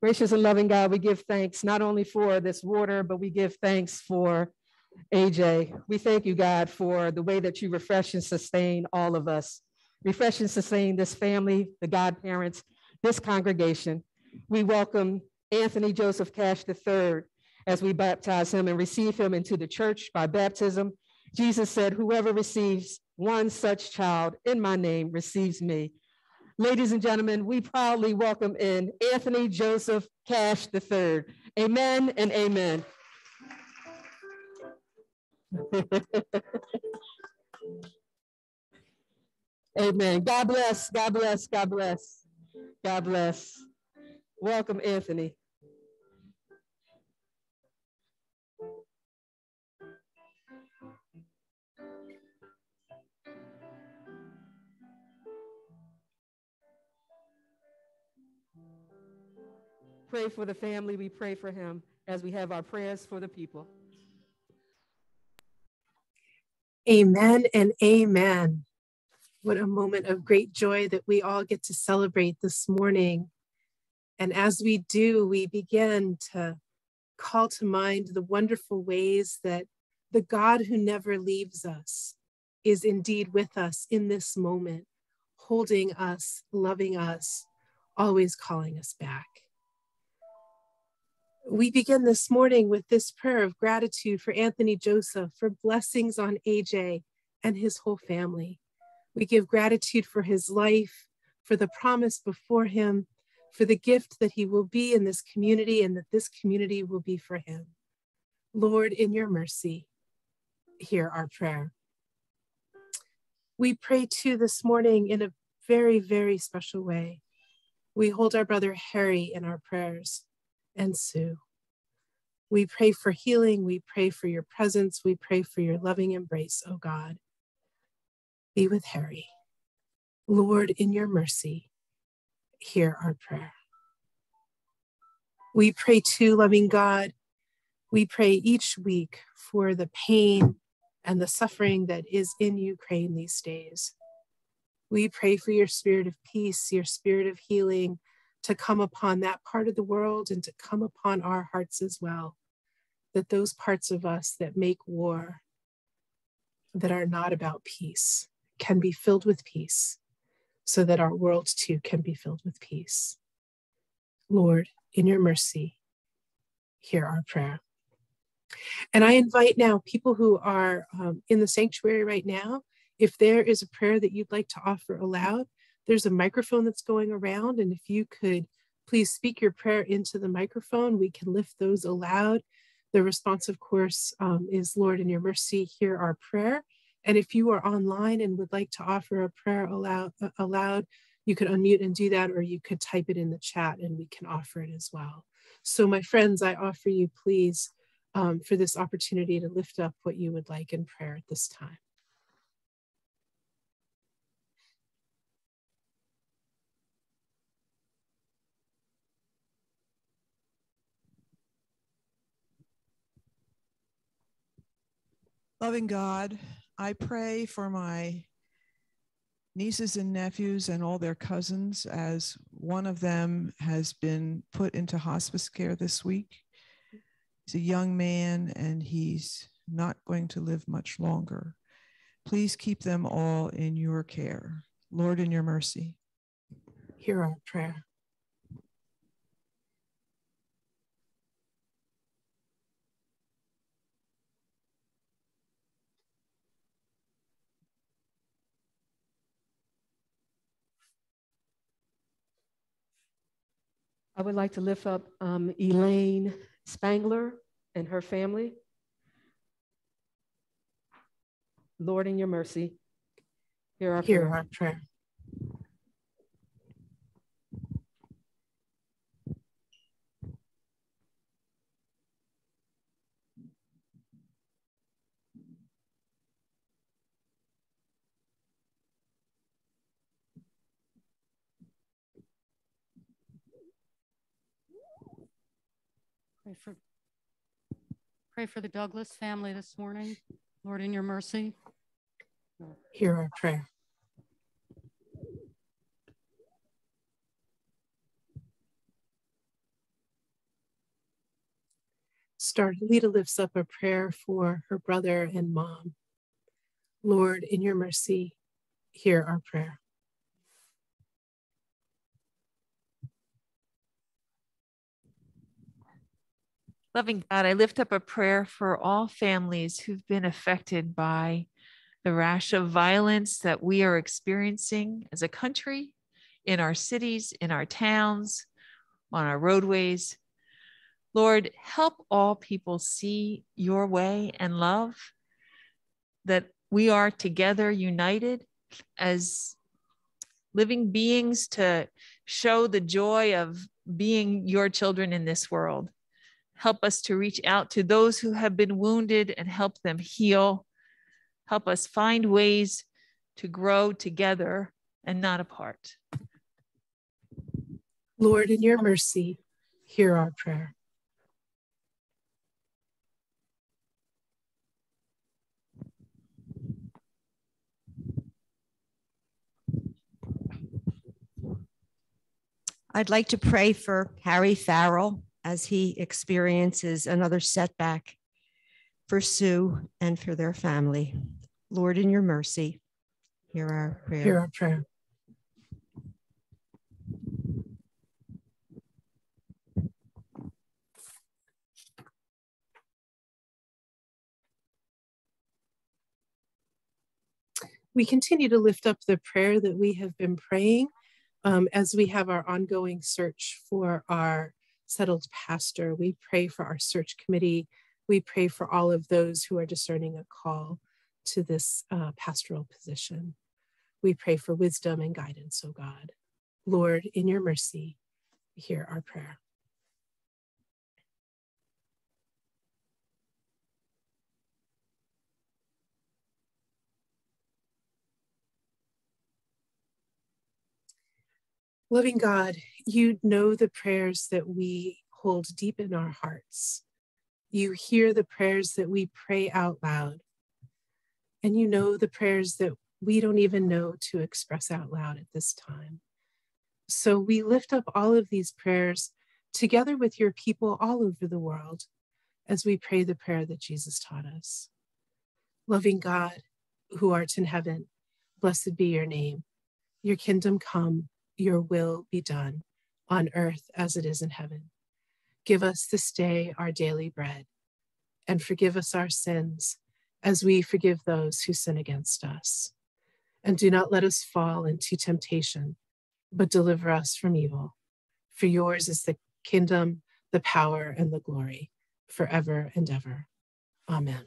Gracious and loving God, we give thanks not only for this water, but we give thanks for AJ. We thank you, God, for the way that you refresh and sustain all of us. Refresh and sustain this family, the godparents, this congregation. We welcome Anthony Joseph Cash III as we baptize him and receive him into the church by baptism. Jesus said, Whoever receives one such child in my name receives me. Ladies and gentlemen, we proudly welcome in Anthony Joseph Cash III. Amen and amen. amen. God bless, God bless, God bless, God bless. Welcome, Anthony. Pray for the family. We pray for him as we have our prayers for the people. Amen and amen. What a moment of great joy that we all get to celebrate this morning. And as we do, we begin to call to mind the wonderful ways that the God who never leaves us is indeed with us in this moment, holding us, loving us, always calling us back. We begin this morning with this prayer of gratitude for Anthony Joseph, for blessings on AJ and his whole family. We give gratitude for his life, for the promise before him, for the gift that he will be in this community and that this community will be for him. Lord, in your mercy, hear our prayer. We pray too this morning in a very, very special way. We hold our brother Harry in our prayers and Sue. We pray for healing. We pray for your presence. We pray for your loving embrace, O oh God. Be with Harry. Lord, in your mercy, hear our prayer. We pray too, loving God. We pray each week for the pain and the suffering that is in Ukraine these days. We pray for your spirit of peace, your spirit of healing, to come upon that part of the world and to come upon our hearts as well. That those parts of us that make war, that are not about peace, can be filled with peace, so that our world too can be filled with peace. Lord, in your mercy, hear our prayer. And I invite now people who are um, in the sanctuary right now, if there is a prayer that you'd like to offer aloud, there's a microphone that's going around, and if you could please speak your prayer into the microphone, we can lift those aloud. The response, of course, um, is Lord, in your mercy, hear our prayer. And if you are online and would like to offer a prayer aloud, uh, aloud, you could unmute and do that, or you could type it in the chat and we can offer it as well. So, my friends, I offer you, please, um, for this opportunity to lift up what you would like in prayer at this time. Loving God, I pray for my nieces and nephews and all their cousins as one of them has been put into hospice care this week. He's a young man and he's not going to live much longer. Please keep them all in your care. Lord, in your mercy. Hear our prayer. I would like to lift up um, Elaine Spangler and her family. Lord, in your mercy, hear our Hear prayer. our prayer. Pray for, pray for the Douglas family this morning. Lord, in your mercy. Hear our prayer. Starlita lifts up a prayer for her brother and mom. Lord, in your mercy, hear our prayer. Loving God, I lift up a prayer for all families who've been affected by the rash of violence that we are experiencing as a country, in our cities, in our towns, on our roadways. Lord, help all people see your way and love, that we are together united as living beings to show the joy of being your children in this world. Help us to reach out to those who have been wounded and help them heal. Help us find ways to grow together and not apart. Lord, in your mercy, hear our prayer. I'd like to pray for Harry Farrell as he experiences another setback for Sue and for their family. Lord, in your mercy, hear our prayer. Hear our prayer. We continue to lift up the prayer that we have been praying um, as we have our ongoing search for our settled pastor. We pray for our search committee. We pray for all of those who are discerning a call to this uh, pastoral position. We pray for wisdom and guidance, O God. Lord, in your mercy, hear our prayer. Loving God, you know the prayers that we hold deep in our hearts. You hear the prayers that we pray out loud. And you know the prayers that we don't even know to express out loud at this time. So we lift up all of these prayers together with your people all over the world as we pray the prayer that Jesus taught us. Loving God, who art in heaven, blessed be your name. Your kingdom come your will be done on earth as it is in heaven. Give us this day our daily bread, and forgive us our sins as we forgive those who sin against us. And do not let us fall into temptation, but deliver us from evil. For yours is the kingdom, the power, and the glory, forever and ever. Amen.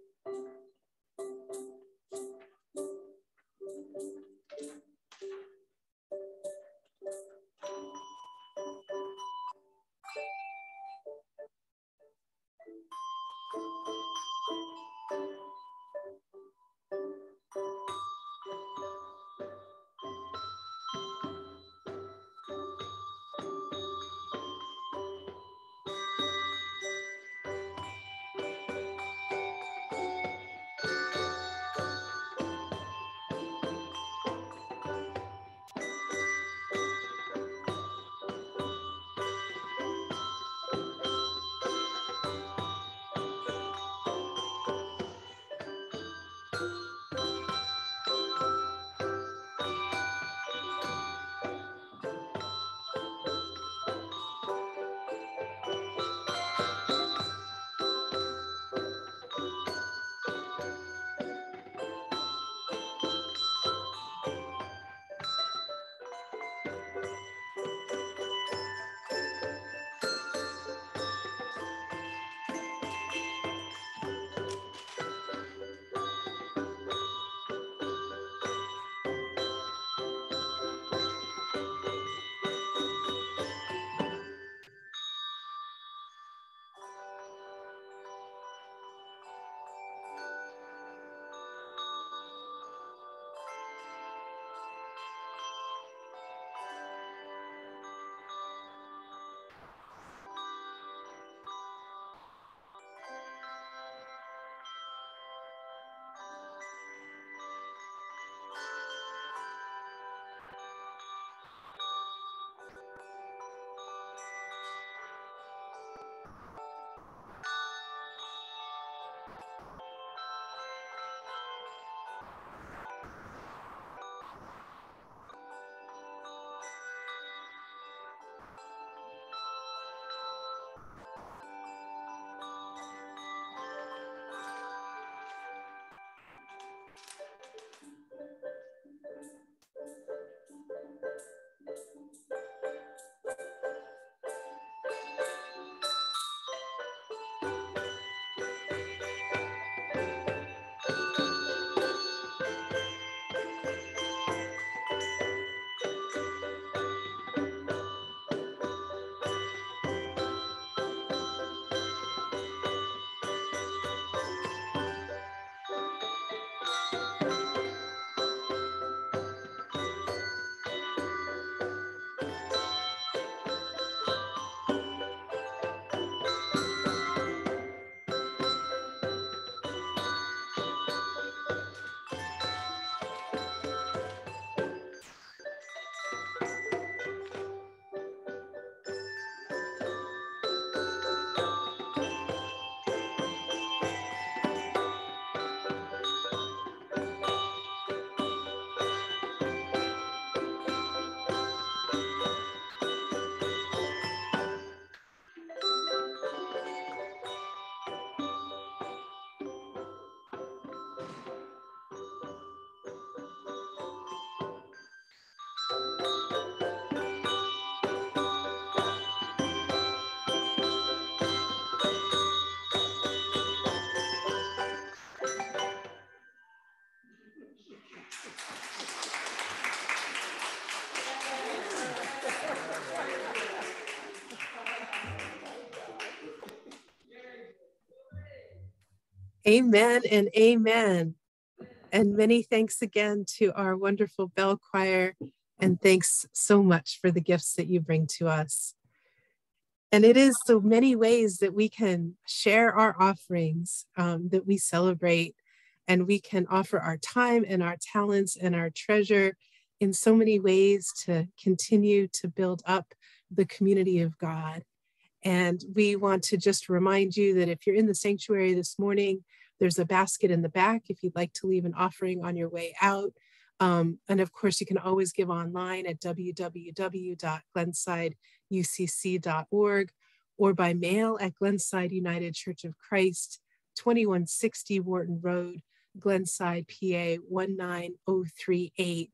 Amen and amen. And many thanks again to our wonderful bell choir. And thanks so much for the gifts that you bring to us. And it is so many ways that we can share our offerings um, that we celebrate, and we can offer our time and our talents and our treasure in so many ways to continue to build up the community of God. And we want to just remind you that if you're in the sanctuary this morning, there's a basket in the back if you'd like to leave an offering on your way out. Um, and of course, you can always give online at www.glensideucc.org or by mail at Glenside United Church of Christ, 2160 Wharton Road, Glenside, PA 19038.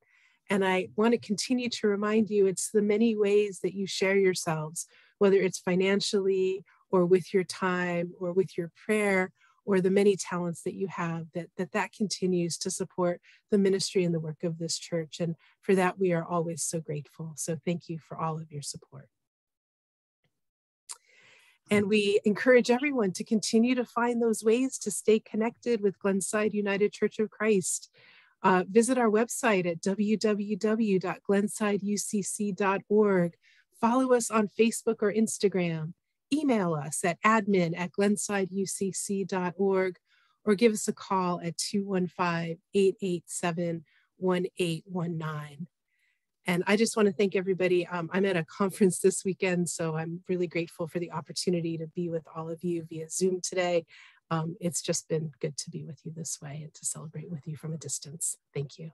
And I want to continue to remind you it's the many ways that you share yourselves, whether it's financially or with your time or with your prayer or the many talents that you have that, that that continues to support the ministry and the work of this church. And for that we are always so grateful. So thank you for all of your support. And we encourage everyone to continue to find those ways to stay connected with glenside united church of christ. Uh, visit our website at www.glensideucc.org follow us on facebook or instagram email us at admin at glensideucc.org or give us a call at 215-887-1819. And I just want to thank everybody. Um, I'm at a conference this weekend, so I'm really grateful for the opportunity to be with all of you via Zoom today. Um, it's just been good to be with you this way and to celebrate with you from a distance. Thank you.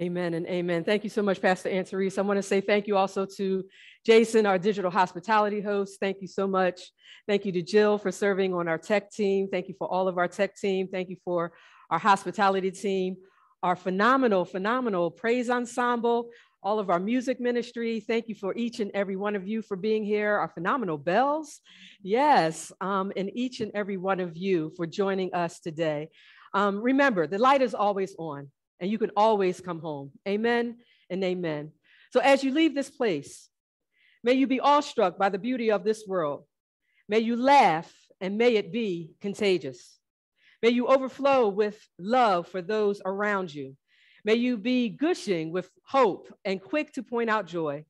Amen and amen. Thank you so much, Pastor Ann Therese. I want to say thank you also to Jason, our digital hospitality host. Thank you so much. Thank you to Jill for serving on our tech team. Thank you for all of our tech team. Thank you for our hospitality team, our phenomenal, phenomenal praise ensemble, all of our music ministry. Thank you for each and every one of you for being here, our phenomenal bells. Yes, um, and each and every one of you for joining us today. Um, remember, the light is always on and you can always come home. Amen and amen. So as you leave this place, may you be awestruck by the beauty of this world. May you laugh and may it be contagious. May you overflow with love for those around you. May you be gushing with hope and quick to point out joy.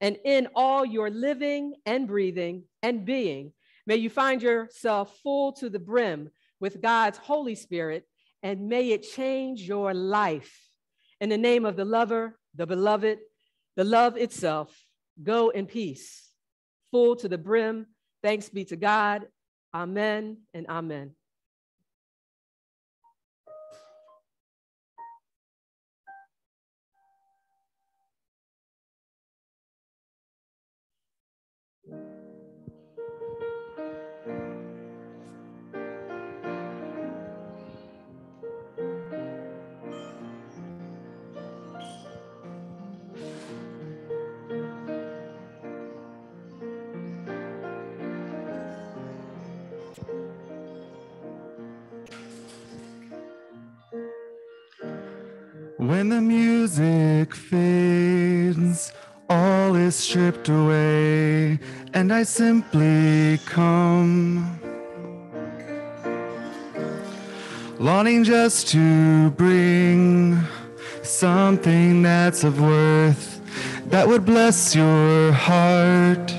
And in all your living and breathing and being, may you find yourself full to the brim with God's Holy Spirit and may it change your life. In the name of the lover, the beloved, the love itself, go in peace, full to the brim. Thanks be to God. Amen and amen. Stripped away, and I simply come. Longing just to bring something that's of worth that would bless your heart.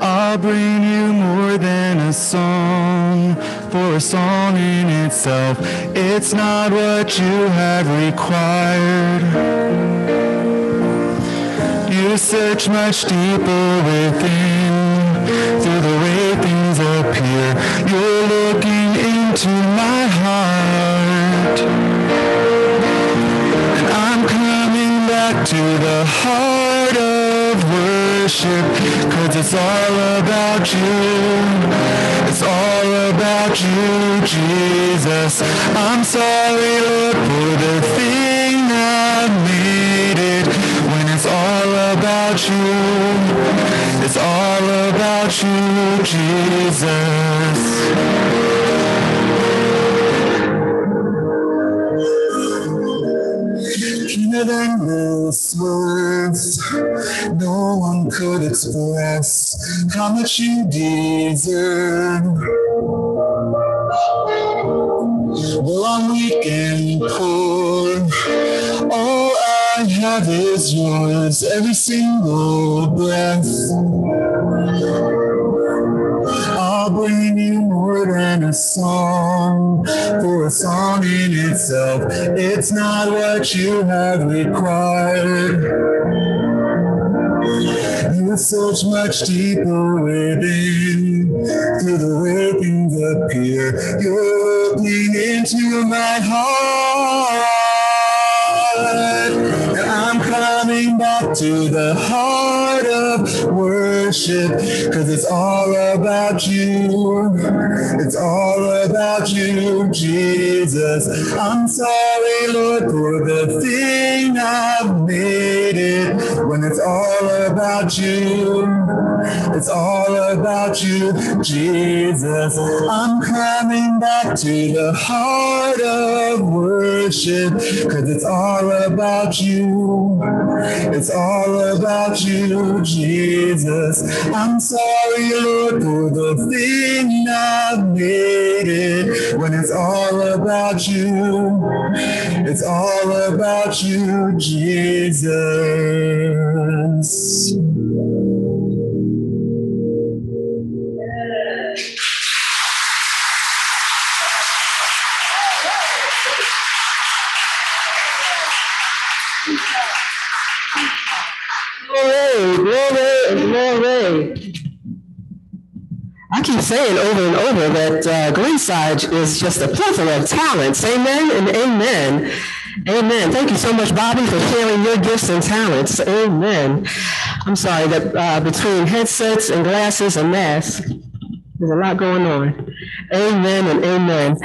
I'll bring you more than a song for a song in itself. It's not what you have required. Search much deeper within through the way things appear. You're looking into my heart. And I'm coming back to the heart of worship, cause it's all about you. It's all about you, Jesus. I'm sorry, Lord, for the thing that made it. It's all about you, it's all about you, Jesus. Than this words. No one could express how much you deserve. Well, poor. All Have is yours, every single breath. I'll bring you more than a song, for a song in itself, it's not what you have required. You're so much deeper within, through the workings appear. You're looking into my heart. To the heart worship, cause it's all about you. It's all about you, Jesus. I'm sorry, Lord, for the thing I've made it when it's all about you. It's all about you, Jesus. I'm coming back to the heart of worship, cause it's all about you. It's all about you, Jesus. I'm sorry, Lord, for the thing I've made it when it's all about you. It's all about you, Jesus. Glory. I keep saying over and over that uh, Glenside is just a plethora of talents. Amen and amen. Amen. Thank you so much, Bobby, for sharing your gifts and talents. Amen. I'm sorry that uh, between headsets and glasses and masks, there's a lot going on. Amen and amen.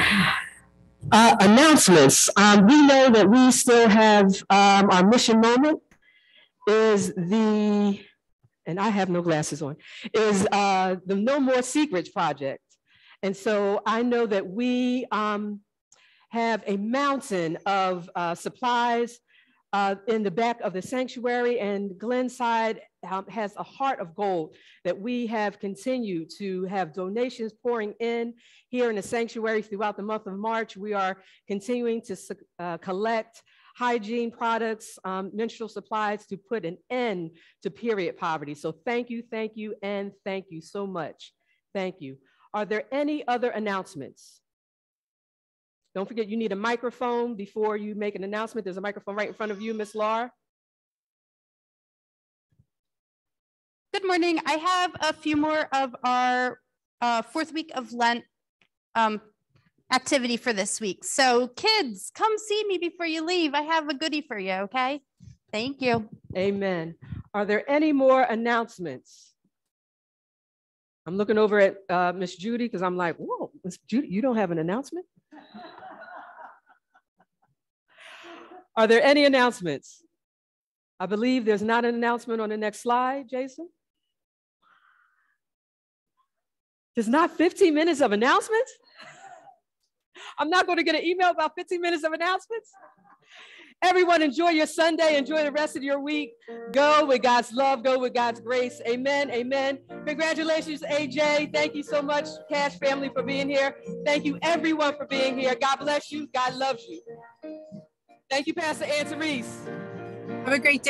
Uh, announcements. Um, we know that we still have um, our mission moment is the, and I have no glasses on, is uh, the No More Secrets Project. And so I know that we um, have a mountain of uh, supplies uh, in the back of the sanctuary, and Glenside um, has a heart of gold that we have continued to have donations pouring in here in the sanctuary throughout the month of March. We are continuing to uh, collect hygiene products, um, menstrual supplies to put an end to period poverty. So thank you, thank you, and thank you so much. Thank you. Are there any other announcements? Don't forget, you need a microphone before you make an announcement. There's a microphone right in front of you, Miss Laura. Good morning. I have a few more of our uh, fourth week of Lent um, activity for this week. So kids, come see me before you leave. I have a goodie for you, okay? Thank you. Amen. Are there any more announcements? I'm looking over at uh, Miss Judy because I'm like, whoa, Miss Judy, you don't have an announcement? Are there any announcements? I believe there's not an announcement on the next slide, Jason. There's not 15 minutes of announcements? I'm not going to get an email about 15 minutes of announcements. Everyone, enjoy your Sunday. Enjoy the rest of your week. Go with God's love. Go with God's grace. Amen. Amen. Congratulations, AJ. Thank you so much, Cash family, for being here. Thank you, everyone, for being here. God bless you. God loves you. Thank you, Pastor Ann Therese. Have a great day.